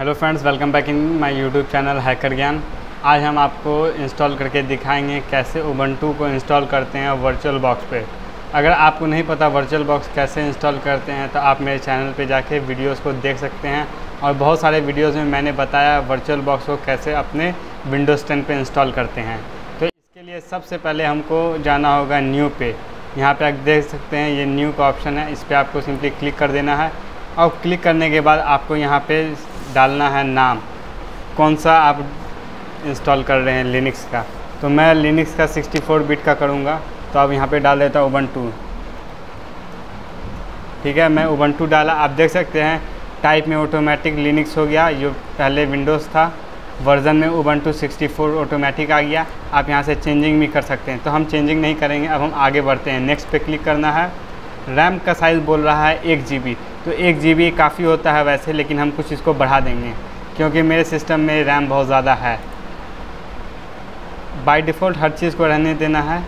Hello friends welcome back in my YouTube channel hacker Gyan आज हम आपको install करके दिखाएँगे कैसे उबंटू को इंस्टॉल करते हैं वर्चुअल बॉक्स पे। अगर आपको नहीं पता वर्चुअल बॉक्स कैसे इंस्टॉल करते हैं तो आप मेरे चैनल पे जाके वीडियोस को देख सकते हैं। और बहुत सारे वीडियोस में मैंने बताया वर्चुअल बॉक्स को कैसे अपने विंडोज़ टेन पर इंस्टॉल करते हैं। तो इसके लिए सबसे पहले हमको जाना होगा न्यू पे। यहाँ पर आप देख सकते हैं, ये न्यू का ऑप्शन है। इस पर आपको सिंपली क्लिक कर देना है। और क्लिक करने के बाद आपको यहाँ पे डालना है नाम। कौन सा आप इंस्टॉल कर रहे हैं लिनक्स का? तो मैं लिनक्स का 64 बिट का करूँगा तो अब यहाँ पे डाल देता हूँ उबंटू ठीक है, मैं उबंटू डाला। आप देख सकते हैं टाइप में ऑटोमेटिक लिनक्स हो गया। जो पहले विंडोज़ था। वर्जन में उबंटू 64 ऑटोमेटिक आ गया। आप यहाँ से चेंजिंग भी कर सकते हैं। तो हम चेंजिंग नहीं करेंगे, अब हम आगे बढ़ते हैं। नेक्स्ट पे क्लिक करना है। रैम का साइज़ बोल रहा है एक जीबी तो एक जीबी काफ़ी होता है वैसे, लेकिन हम कुछ इसको बढ़ा देंगे, क्योंकि मेरे सिस्टम में रैम बहुत ज़्यादा है। बाय डिफ़ॉल्ट हर चीज़ को रहने देना है।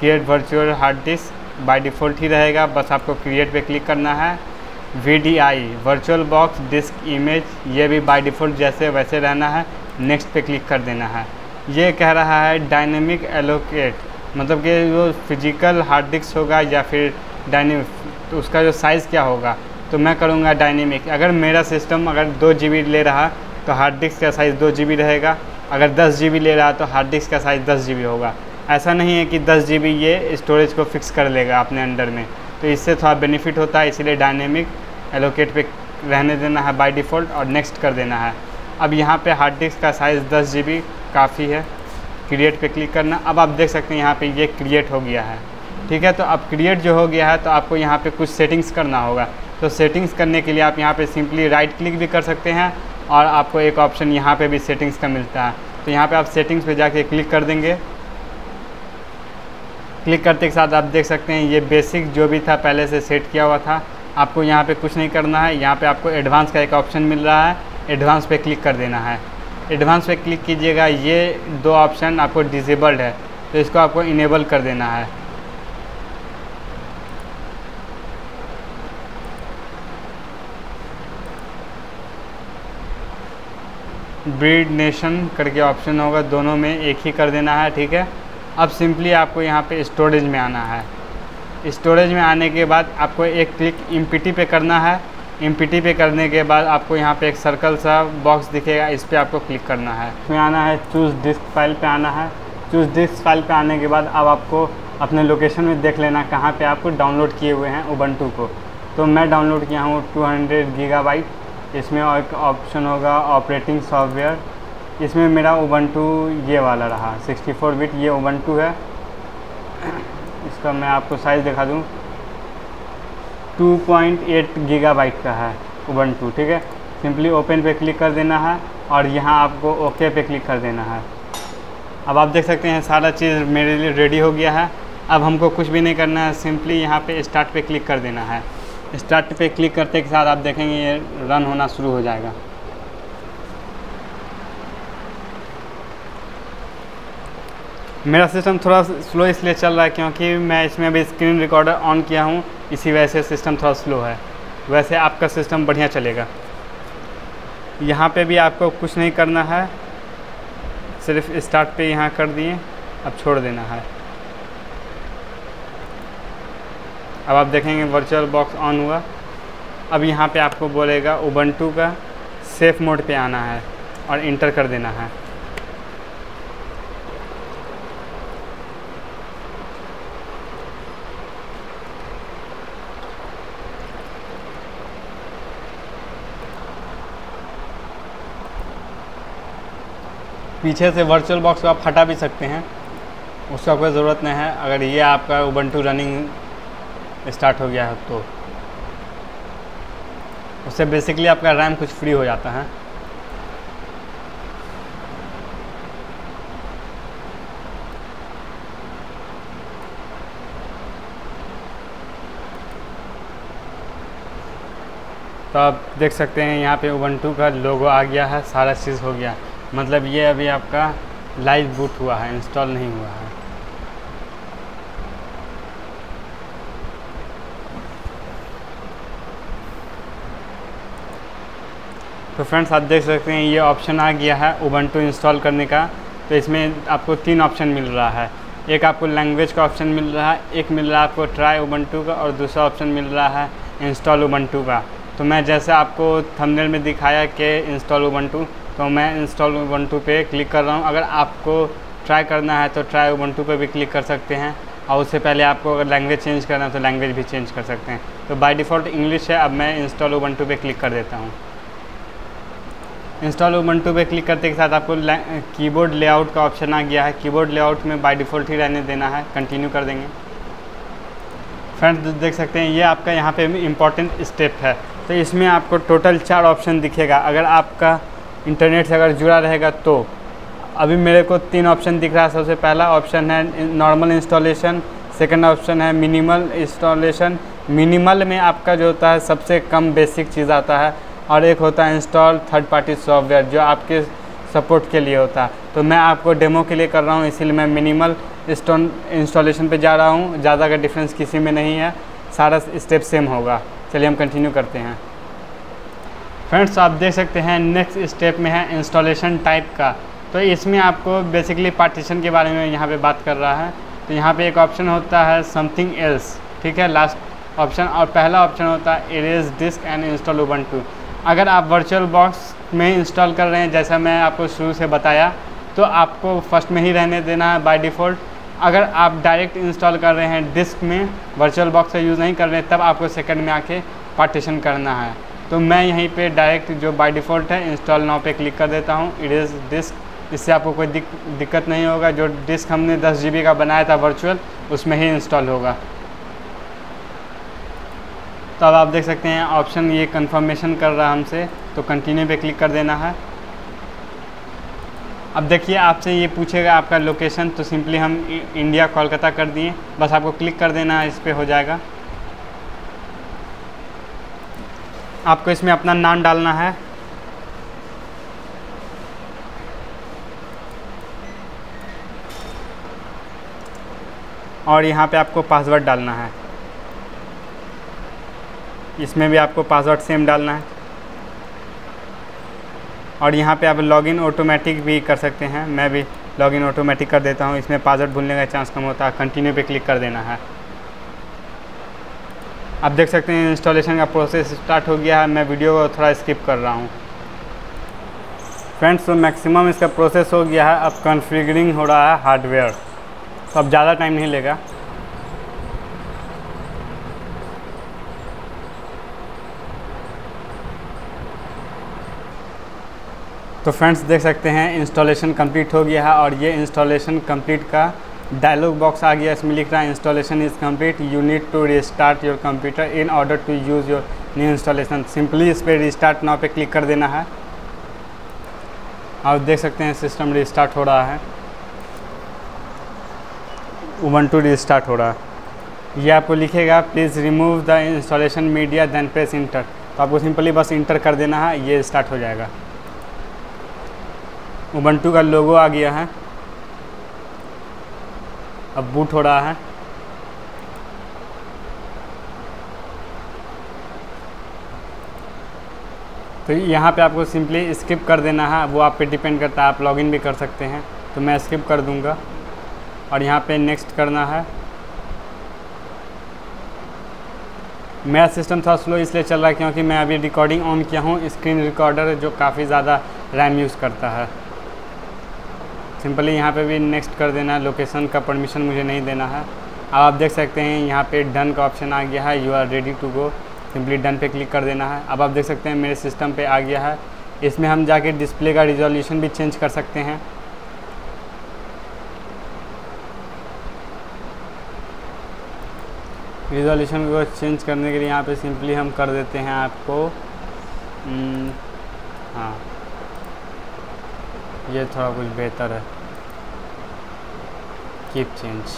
Create virtual hard disk by default ही रहेगा। बस आपको क्रिएट पे क्लिक करना है। V D I virtual box disk image ये भी बाय डिफ़ॉल्ट जैसे वैसे रहना है। नेक्स्ट पे क्लिक कर देना है। ये कह रहा है डायनेमिक एलोकेट मतलब कि जो फ़िज़िकल हार्ड डिस्क होगा या फिर डायनेमिक तो उसका जो साइज़ क्या होगा? तो मैं करूँगा डायनेमिक अगर मेरा सिस्टम अगर दो जी ले रहा तो हार्ड डिस्क का साइज़ दो जी रहेगा। अगर दस जी ले रहा तो हार्ड डिस्क का साइज़ दस जी होगा। ऐसा नहीं है कि दस जी ये स्टोरेज को फिक्स कर लेगा अपने अंडर में। तो इससे थोड़ा बेनिफिट होता है, इसीलिए डायनेमिक एलोकेट पे रहने देना है बाय डिफ़ॉल्ट और नेक्स्ट कर देना है। अब यहाँ पे हार्ड डिस्क का साइज़ दस जी काफ़ी है। क्रिएट पे क्लिक करना। अब आप देख सकते हैं यहाँ पे ये क्रिएट हो गया है। ठीक है? तो अब क्रिएट जो हो गया है तो आपको यहाँ पे कुछ सेटिंग्स करना होगा। तो सेटिंग्स करने के लिए आप यहाँ पे सिंपली राइट क्लिक भी कर सकते हैं और आपको एक ऑप्शन यहाँ पे भी सेटिंग्स का मिलता है। तो यहाँ पे आप सेटिंग्स पे जाके क्लिक कर देंगे। क्लिक करते के साथ आप देख सकते हैं, ये बेसिक जो भी था पहले से सेट किया हुआ था, आपको यहाँ पे कुछ नहीं करना है। यहाँ पे आपको एडवांस का एक ऑप्शन मिल रहा है। एडवांस पे क्लिक कर देना है। एडवांस पे क्लिक कीजिएगा, ये दो ऑप्शन आपको डिजेबल्ड है। तो इसको आपको इनेबल कर देना है। ब्रीड नेशन करके ऑप्शन होगा, दोनों में एक ही कर देना है, ठीक है? अब सिंपली आपको यहाँ पे स्टोरेज में आना है। स्टोरेज में आने के बाद आपको एक क्लिक एमपीटी पे करना है। एम पे करने के बाद आपको यहाँ पे एक सर्कल सा बॉक्स दिखेगा, इस पर आपको क्लिक करना है। इसमें आना है चूज़ डिस्क फ़ाइल पे आना है। चूज़ डिस्क फ़ाइल पे आने के बाद अब आपको अपने लोकेशन में देख लेना, कहाँ पे आपको डाउनलोड किए हुए हैं उबंटू को। तो मैं डाउनलोड किया हूँ 200 गीगाबाइट इसमें एक ऑप्शन होगा ऑपरेटिंग सॉफ्टवेयर इसमें मेरा उबंटू ये वाला रहा 64 बिट ये उबंटू है। इसका मैं आपको साइज़ दिखा दूँ। 2.8 गीगाबाइट का है उबंटू ठीक है? सिंपली ओपन पे क्लिक कर देना है और यहाँ आपको ओके पे क्लिक कर देना है। अब आप देख सकते हैं सारा चीज़ मेरे लिए रेडी हो गया है। अब हमको कुछ भी नहीं करना है सिंपली यहाँ पे स्टार्ट पे क्लिक कर देना है। स्टार्ट पे क्लिक करते के साथ आप देखेंगे ये रन होना शुरू हो जाएगा। मेरा सिस्टम थोड़ा स्लो इसलिए चल रहा है क्योंकि मैं इसमें अभी स्क्रीन रिकॉर्डर ऑन किया हूँ, इसी वजह से सिस्टम थोड़ा स्लो है। वैसे आपका सिस्टम बढ़िया चलेगा। यहाँ पे भी आपको कुछ नहीं करना है, सिर्फ़ स्टार्ट पे यहाँ कर दिए, अब छोड़ देना है। अब आप देखेंगे वर्चुअल बॉक्स ऑन हुआ। अब यहाँ पे आपको बोलेगा उबंटू का सेफ़ मोड पे आना है और इंटर कर देना है। पीछे से वर्चुअल बॉक्स को आप हटा भी सकते हैं, उसका कोई ज़रूरत नहीं है। अगर ये आपका उबंटू रनिंग स्टार्ट हो गया है तो उससे बेसिकली आपका रैम कुछ फ्री हो जाता है। तो आप देख सकते हैं, यहाँ पे उबंटू का लोगो आ गया है, सारा चीज़ हो गया। मतलब ये अभी आपका लाइव बूट हुआ है इंस्टॉल नहीं हुआ है। तो फ्रेंड्स, आप देख सकते हैं, ये ऑप्शन आ गया है उबंटू इंस्टॉल करने का। तो इसमें आपको तीन ऑप्शन मिल रहा है। एक आपको लैंग्वेज का ऑप्शन मिल रहा है, एक मिल रहा है आपको ट्राई उबंटू का और दूसरा ऑप्शन मिल रहा है इंस्टॉल उबंटू का। तो मैं जैसे आपको थंबनेल में दिखाया कि इंस्टॉल उबंटू तो मैं इंस्टॉल उबंटू पे क्लिक कर रहा हूँ। अगर आपको ट्राई करना है तो ट्राई उबंटू पे भी क्लिक कर सकते हैं। और उससे पहले आपको अगर लैंग्वेज चेंज करना है तो लैंग्वेज भी चेंज कर सकते हैं। तो बाय डिफ़ॉल्ट इंग्लिश है, अब मैं इंस्टॉल उबंटू पे क्लिक कर देता हूँ। इंस्टॉल उबंटू पे क्लिक करते के साथ आपको कीबोर्ड लेआउट का ऑप्शन आ गया है। कीबोर्ड लेआउट में बाय डिफ़ॉल्ट ही रहने देना है। कंटिन्यू कर देंगे। फ्रेंड्स देख सकते हैं, ये आपका यहाँ पे इंपॉर्टेंट स्टेप है। तो इसमें आपको टोटल चार ऑप्शन दिखेगा। अगर आपका इंटरनेट से अगर जुड़ा रहेगा तो। अभी मेरे को तीन ऑप्शन दिख रहा है। सबसे पहला ऑप्शन है नॉर्मल इंस्टॉलेशन सेकंड ऑप्शन है मिनिमल इंस्टॉलेशन मिनिमल में आपका जो होता है, सबसे कम बेसिक चीज़ आता है। और एक होता है इंस्टॉल थर्ड पार्टी सॉफ्टवेयर जो आपके सपोर्ट के लिए होता है। तो मैं आपको डेमो के लिए कर रहा हूँ, इसीलिए मैं मिनिमल इंस्टॉलेशन पे जा रहा हूँ। ज़्यादा का डिफरेंस किसी में नहीं है, सारा स्टेप सेम होगा। चलिए हम कंटिन्यू करते हैं। फ्रेंड्स आप देख सकते हैं नेक्स्ट स्टेप में है इंस्टॉलेशन टाइप का। तो इसमें आपको बेसिकली पार्टीशन के बारे में यहाँ पे बात कर रहा है। तो यहाँ पे एक ऑप्शन होता है समथिंग एल्स ठीक है? लास्ट ऑप्शन और पहला ऑप्शन होता है erase disk and install Ubuntu अगर आप वर्चुअल बॉक्स में इंस्टॉल कर रहे हैं जैसा मैं आपको शुरू से बताया तो आपको फ़र्स्ट में ही रहने देना है बाय डिफ़ॉल्ट अगर आप डायरेक्ट इंस्टॉल कर रहे हैं डिस्क में वर्चुअल बॉक्स का यूज़ नहीं कर रहे तब आपको सेकंड में आके पार्टीशन करना है। तो मैं यहीं पे डायरेक्ट जो बाय डिफ़ॉल्ट है इंस्टॉल नाउ पे क्लिक कर देता हूँ। इरेज डिस्क इससे आपको कोई दिक, दिक्कत नहीं होगा। जो डिस्क हमने दस जी का बनाया था वर्चुअल उसमें ही इंस्टॉल होगा। तो अब आप देख सकते हैं ऑप्शन ये कंफर्मेशन कर रहा है हमसे तो कंटिन्यू पे क्लिक कर देना है। अब देखिए, आपसे ये पूछेगा आपका लोकेशन तो सिंपली हम इंडिया कोलकाता कर दिए। बस आपको क्लिक कर देना है, इस पर हो जाएगा। आपको इसमें अपना नाम डालना है। और यहाँ पे आपको पासवर्ड डालना है। इसमें भी आपको पासवर्ड सेम डालना है। और यहाँ पे आप लॉगिन ऑटोमेटिक भी कर सकते हैं। मैं भी लॉगिन ऑटोमेटिक कर देता हूँ। इसमें पासवर्ड भूलने का चांस कम होता है। कंटिन्यू पे क्लिक कर देना है। आप देख सकते हैं इंस्टॉलेशन का प्रोसेस स्टार्ट हो गया है। मैं वीडियो को थोड़ा स्किप कर रहा हूँ। फ्रेंड्स तो मैक्सिमम इसका प्रोसेस हो गया है। अब कॉन्फ़िगरिंग हो रहा है हार्डवेयर तो अब ज़्यादा टाइम नहीं लेगा। तो फ्रेंड्स, देख सकते हैं इंस्टॉलेशन कंप्लीट हो गया है और ये इंस्टॉलेशन कंप्लीट का डायलॉग बॉक्स आ गया इसमें लिख रहा है installation is complete you need to restart your computer in order to use your new installation simply इस पर रिस्टार्ट नाव पे क्लिक कर देना है। और देख सकते हैं सिस्टम रिस्टार्ट हो रहा है। वन टू रिस्टार्ट हो रहा है। ये आपको लिखेगा please remove the installation media then press enter तो आपको सिंपली बस इंटर कर देना है, ये स्टार्ट हो जाएगा। उबंटू का लोगो आ गया है। अब बूट हो। रहा है तो यहाँ पे आपको सिंपली स्किप कर देना है। वो आप पे डिपेंड करता है, आप लॉगिन भी कर सकते हैं। तो मैं स्किप कर दूँगा। और यहाँ पे नेक्स्ट करना है। मेरा सिस्टम थोड़ा स्लो इसलिए चल रहा है क्योंकि मैं अभी रिकॉर्डिंग ऑन किया हूँ। स्क्रीन रिकॉर्डर जो काफ़ी ज़्यादा रैम यूज़ करता है। सिंपली यहाँ पे भी नेक्स्ट कर देना है लोकेशन का परमिशन मुझे नहीं देना है। अब आप देख सकते हैं यहाँ पे डन का ऑप्शन आ गया है you are ready to go simply done पे क्लिक कर देना है। अब आप देख सकते हैं मेरे सिस्टम पे आ गया है। इसमें हम जाके डिस्प्ले का रिजोल्यूशन भी चेंज कर सकते हैं। रिजोल्यूशन को चेंज करने के लिए यहाँ पे सिंपली हम कर देते हैं आपको। हम्म, हाँ। ये थोड़ा कुछ बेहतर है। कीप चेंज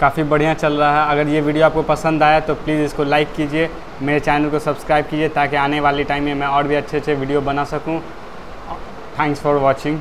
काफ़ी बढ़िया चल रहा है। अगर ये वीडियो आपको पसंद आया तो प्लीज़ इसको लाइक कीजिए, मेरे चैनल को सब्सक्राइब कीजिए ताकि आने वाले टाइम में मैं और भी अच्छे अच्छे वीडियो बना सकूँ। Thanks for watching